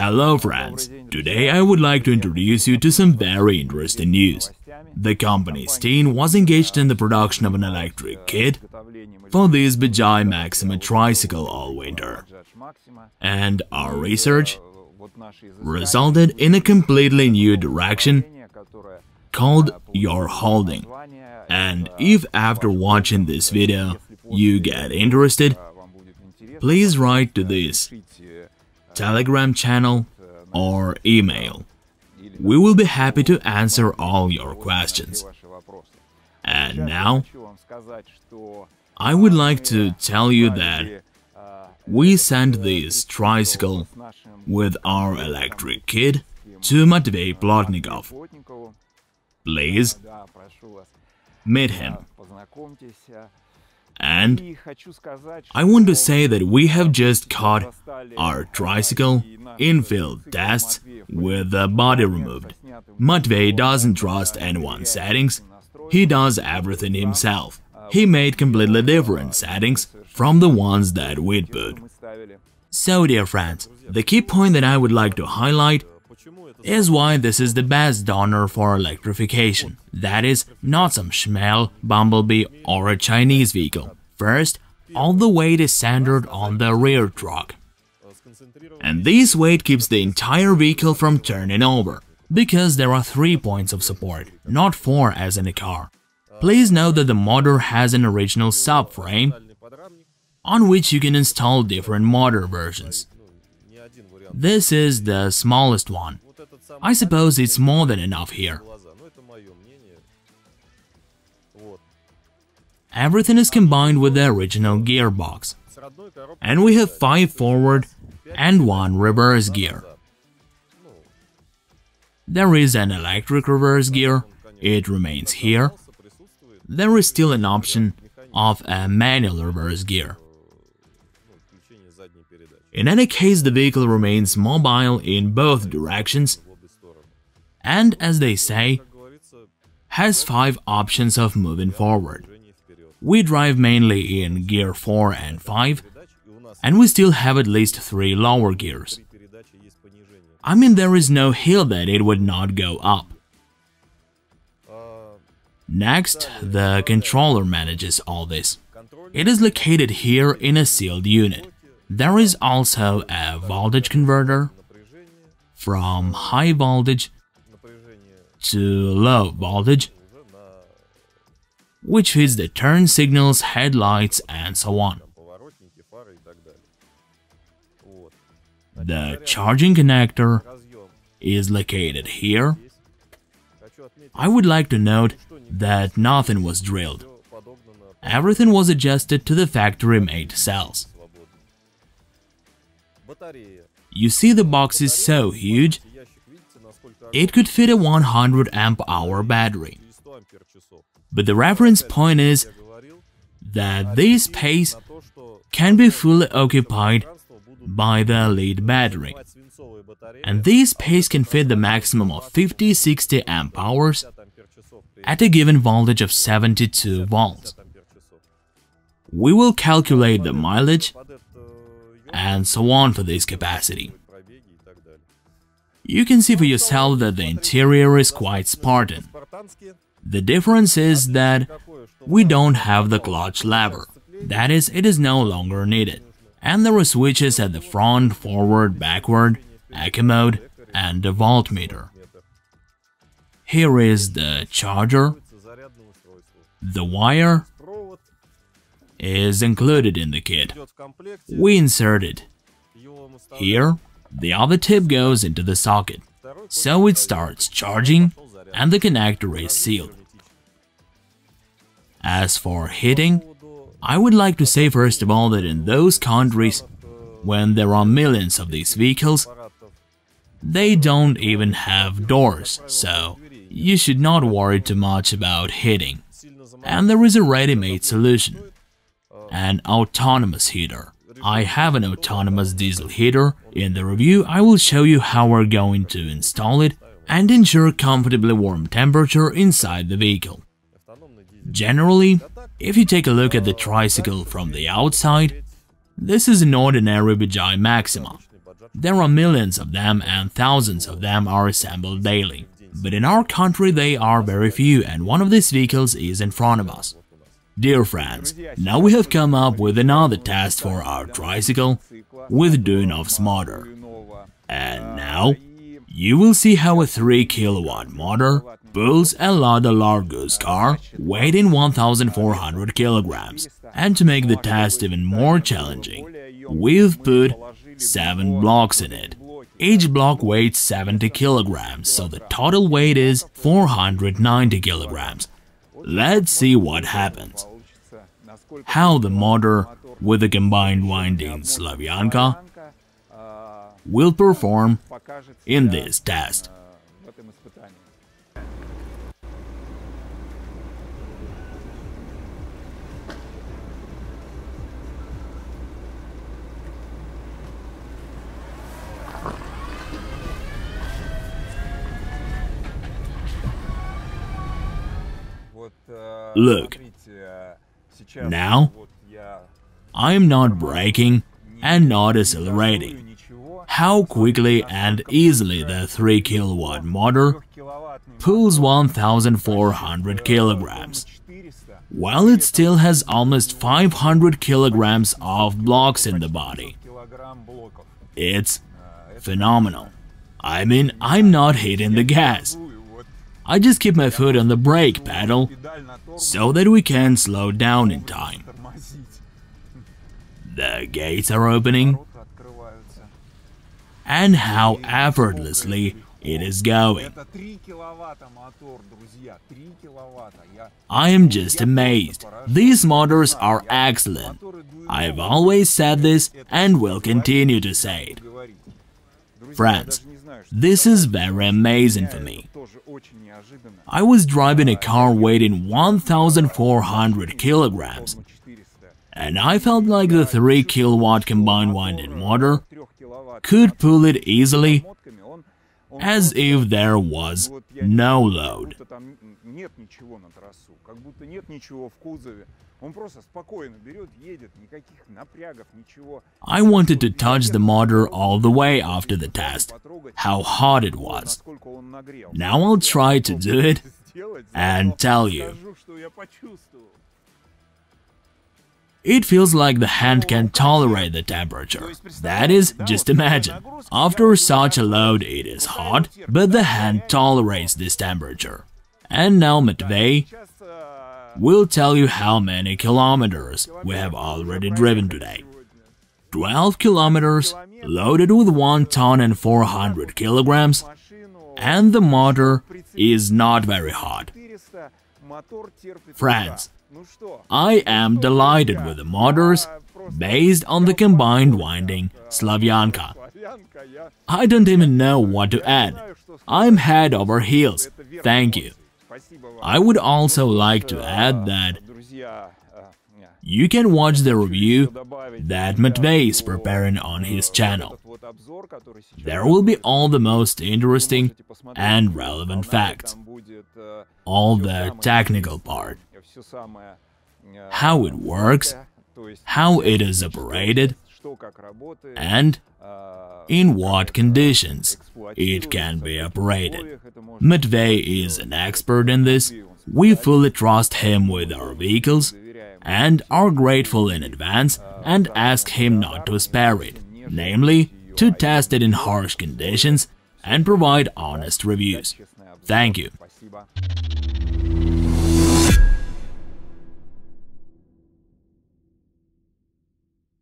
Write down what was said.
Hello friends, today I would like to introduce you to some very interesting news. The company Steen was engaged in the production of an electric kit for this Bajaj Maxima tricycle all winter. And our research resulted in a completely new direction called Your Holding. And if after watching this video you get interested, please write to this Telegram channel or email. We will be happy to answer all your questions. And now, I would like to tell you that we sent this tricycle with our electric kit to Matvey Plotnikov. Please meet him. And I want to say that we have just caught our tricycle in field tests with the body removed. Matvey doesn't trust anyone's settings, he does everything himself. He made completely different settings from the ones that we'd put. So dear friends, the key point that I would like to highlight is why this is the best donor for electrification. That is, not some Schmel, Bumblebee or a Chinese vehicle. First, all the weight is centered on the rear truck. And this weight keeps the entire vehicle from turning over, because there are three points of support, not four as in a car. Please note that the motor has an original subframe on which you can install different motor versions. This is the smallest one, I suppose it's more than enough here. Everything is combined with the original gearbox. And we have 5 forward and 1 reverse gear. There is an electric reverse gear, it remains here. There is still an option of a manual reverse gear. In any case, the vehicle remains mobile in both directions and, as they say, has five options of moving forward. We drive mainly in gear 4 and 5, and we still have at least 3 lower gears. I mean, there is no hill that it would not go up. Next, the controller manages all this. It is located here in a sealed unit. There is also a voltage converter from high voltage to low voltage, which feeds the turn signals, headlights, and so on. The charging connector is located here. I would like to note that nothing was drilled. Everything was adjusted to the factory-made cells. You see the box is so huge it could fit a 100 amp hour battery. But the reference point is that this space can be fully occupied by the lead battery. And this space can fit the maximum of 50-60 amp hours at a given voltage of 72 volts. We will calculate the mileage and so on for this capacity. You can see for yourself that the interior is quite Spartan. The difference is that we don't have the clutch lever, that is, it is no longer needed. And there are switches at the front, forward, backward, eco mode, and the voltmeter. Here is the charger. The wire is included in the kit. We insert it. Here, the other tip goes into the socket, so it starts charging and the connector is sealed. As for heating, I would like to say first of all that in those countries when there are millions of these vehicles, they don't even have doors, so you should not worry too much about heating. And there is a ready-made solution, an autonomous heater. I have an autonomous diesel heater. In the review, I will show you how we're going to install it and ensure comfortably warm temperature inside the vehicle. Generally, if you take a look at the tricycle from the outside, this is an ordinary Bajaj Maxima. There are millions of them and thousands of them are assembled daily. But in our country they are very few and one of these vehicles is in front of us. Dear friends, now we have come up with another test for our tricycle with Duyunov's motor. And now, you will see how a 3 kilowatt motor pulls a Lada Largus car weighing 1400 kilograms. And to make the test even more challenging, we've put 7 blocks in it. Each block weighs 70 kilograms, so the total weight is 490 kilograms. Let's see what happens. How the motor with the combined winding Slavyanka will perform in this test. Look, now I am not braking and not accelerating. How quickly and easily the 3 kilowatt motor pulls 1400 kilograms, while it still has almost 500 kilograms of blocks in the body. It's phenomenal. I mean, I'm not hitting the gas. I just keep my foot on the brake pedal so that we can slow down in time. The gates are opening and how effortlessly it is going. I am just amazed. These motors are excellent. I've always said this and will continue to say it. Friends, this is very amazing for me. I was driving a car weighing 1400 kilograms, and I felt like the 3 kilowatt combined winding motor could pull it easily as if there was no load. I wanted to touch the motor all the way after the test, how hot it was. Now I'll try to do it and tell you. It feels like the hand can tolerate the temperature. That is, just imagine. After such a load it is hot, but the hand tolerates this temperature. And now Matvey will tell you how many kilometers we have already driven today. 12 kilometers, loaded with 1 ton and 400 kilograms, and the motor is not very hot. Friends, I am delighted with the motors based on the combined winding Slavyanka. I don't even know what to add. I'm head over heels. Thank you. I would also like to add that you can watch the review that Matvey is preparing on his channel. There will be all the most interesting and relevant facts, all the technical part, how it works, how it is operated, and in what conditions. It can be operated. Matvey is an expert in this, we fully trust him with our vehicles and are grateful in advance and ask him not to spare it, namely, to test it in harsh conditions and provide honest reviews. Thank you.